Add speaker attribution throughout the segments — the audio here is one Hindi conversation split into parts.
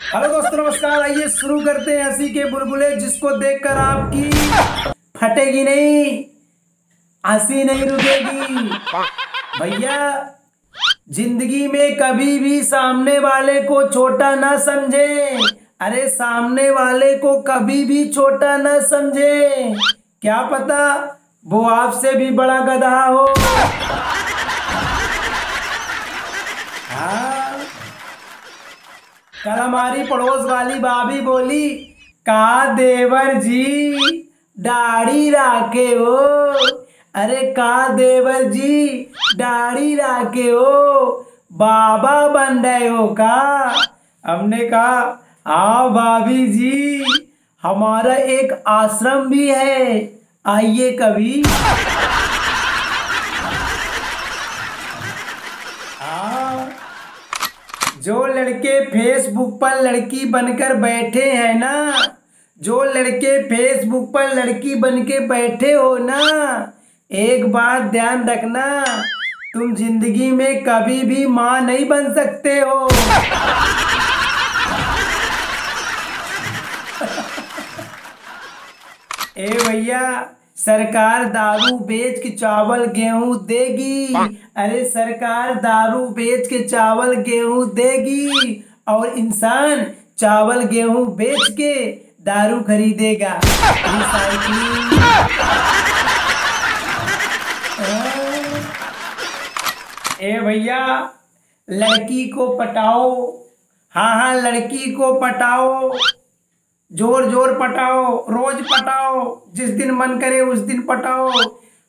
Speaker 1: हेलो दोस्तों, नमस्कार। आइए शुरू करते हैं हँसी के बुलबुले जिसको देखकर आपकी फटेगी नहीं, हँसी नहीं रुकेगी। भैया, ज़िंदगी में कभी भी सामने वाले को छोटा ना समझे। अरे, सामने वाले को कभी भी छोटा ना समझे। क्या पता वो आपसे भी बड़ा गधा हो हाँ कल हमारी पड़ोस वाली भाभी बोली, का देवर जी, दाढ़ी राके हो। अरे, का देवर जी, दाढ़ी राके हो? बाबा बन रहे हो का? हमने कहा हाँ भाभी जी, हमारा एक आश्रम भी है। आइए कभी हाँ जो लड़के फेसबुक पर लड़की बनकर बैठे हैं ना, जो लड़के फेसबुक पर लड़की बन के बैठे हो ना, एक बात ध्यान रखना, तुम ज़िंदगी में कभी भी माँ नहीं बन सकते हो। ए भैया सरकार दारू बेच के चावल गेहूँ देगी। अरे सरकार दारू बेच के चावल गेहूँ देगी। और इंसान चावल गेहूँ बेच के दारू खरीदेगा। ए भैया लड़की को पटाओ। हाँ हाँ लड़की को पटाओ। ज़ोर ज़ोर पटाओ, रोज पटाओ, जिस दिन मन करे उस दिन पटाओ।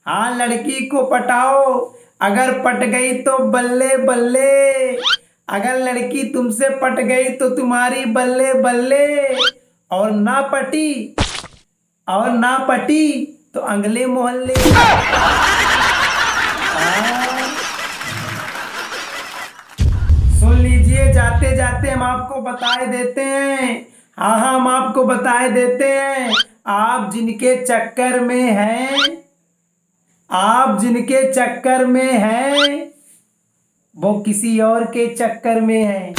Speaker 1: हाँ लड़की को पटाओ, अगर पट गई तो बल्ले बल्ले अगर लड़की तुमसे पट गई तो तुम्हारी बल्ले बल्ले और ना पटी, और ना पटी तो अगले मोहल्ले। सुन लीजिए जाते जाते हम आपको बताए देते हैं हाँ। हाँ हम आपको बताए देते हैं। आप जिनके चक्कर में हैं, आप जिनके चक्कर में हैं, वो किसी और के चक्कर में हैं।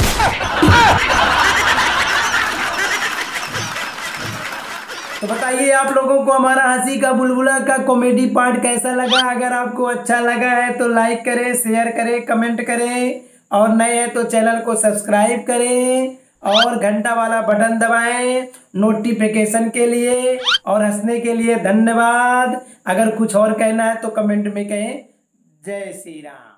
Speaker 1: तो बताइए आप लोगों को हमारा हँसी का बुलबुला का कॉमेडी पार्ट कैसा लगा? अगर आपको अच्छा लगा है तो लाइक करें शेयर करें कमेंट करें। और नए हैं तो चैनल को सब्सक्राइब करें। और घंटा वाला बटन दबाएँ नोटिफिकेशन के लिए और हंसने के लिए धन्यवाद। अगर कुछ और कहना है तो कमेंट में कहें। जय श्री राम।